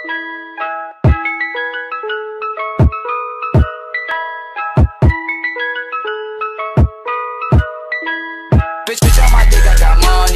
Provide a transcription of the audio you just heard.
Bitch, bitch, on my dick, I got money.